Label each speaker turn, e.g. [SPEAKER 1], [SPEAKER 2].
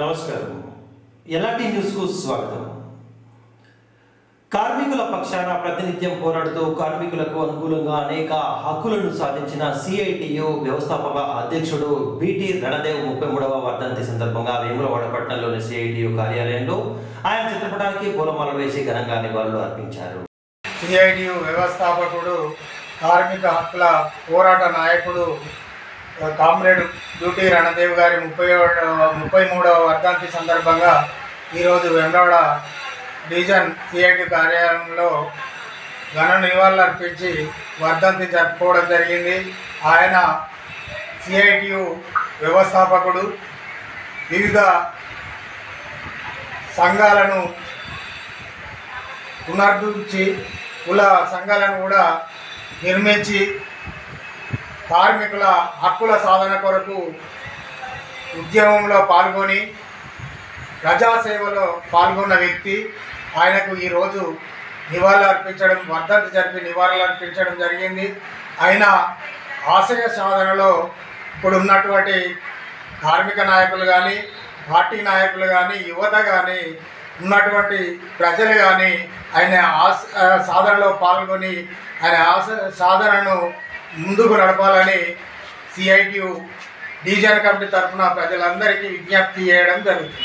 [SPEAKER 1] నమస్కారం. ఎలాంటి న్యూస్కు స్వాగతం. కార్మికుల పక్షాన ప్రాతినిధ్యం పోరాడుతూ కార్మికులకు అనుకూలంగా అనేక హక్కులను సాధించిన సిఐటియు వ్యవస్థాపక అధ్యక్షుడు బిటి రణదేవ్ ముప్పై మూడవ వర్ధంతి సందర్భంగా వేములవాడపట్నంలోని సిఐటియు కార్యాలయంలో ఆయన చిత్రపటానికి పూలమాలలు వేసి ఘనంగా నివాళులు అర్పించారు.
[SPEAKER 2] సిఐటియు వ్యవస్థాపకుడు కార్మిక హక్కుల పోరాట నాయకుడు కామ్రేడ్ డ్యూటీ రణదేవ్ గారి ముప్పై ముప్పై మూడవ వర్ధంతి సందర్భంగా ఈరోజు వెమ్రవాడ డివిజన్ సిఐటి కార్యాలయంలో ఘన నివాళులు అర్పించి వర్ధంతి జరుపుకోవడం జరిగింది. ఆయన సిఐటియు వ్యవస్థాపకుడు. వివిధ సంఘాలను పునరుద్ధరించి కుల సంఘాలను కూడా నిర్మించి కార్మికుల హక్కుల సాధన కొరకు ఉద్యమంలో పాల్గొని ప్రజాసేవలో పాల్గొన్న వ్యక్తి ఆయనకు ఈరోజు నివాళులు అర్పించడం వర్ధంతి జరిపి నివాళులు అర్పించడం జరిగింది. ఆయన ఆశయ సాధనలో ఇప్పుడు ఉన్నటువంటి కార్మిక నాయకులు కానీ పార్టీ నాయకులు కానీ యువత కానీ ఉన్నటువంటి ప్రజలు కానీ ఆయన ఆశ సాధనలో పాల్గొని ఆయన ఆశ సాధనను ముందుకు నడపాలని సిఐటియు డివిజన్ కమిటీ తరఫున ప్రజలందరికీ విజ్ఞప్తి చేయడం జరుగుతుంది.